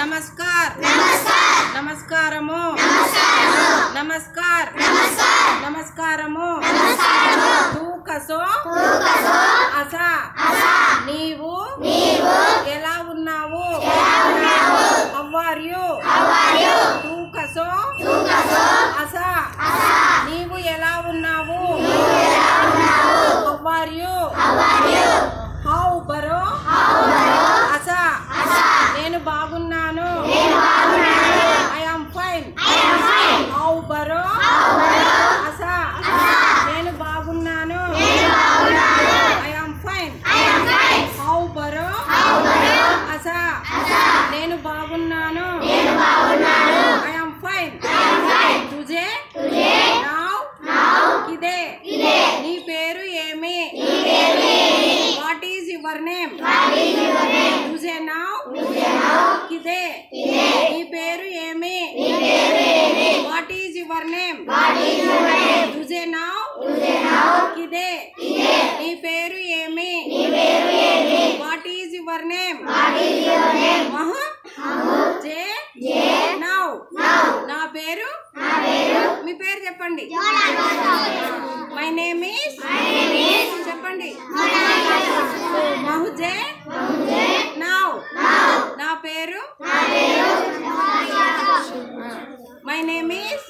నమస్కార్. నమస్కారము. నమస్కార్. నమస్కారము. నేను బాగున్నాను ఐ ఆమ్ ఫైన్ తుజే నావ్ ఇదే నీ పేరు ఏమి what is your name తుజే now ఇదే నీ పేరు ఏమి what is your name తుజే now ఇదే నీ పేరు ఏమి వాట్ ఈజ్ యువర్ నేమ్ మహ పేరు? మీ పేరు చెప్పండి. మై నేమ్ చెప్పండి. నా పేరు? My name is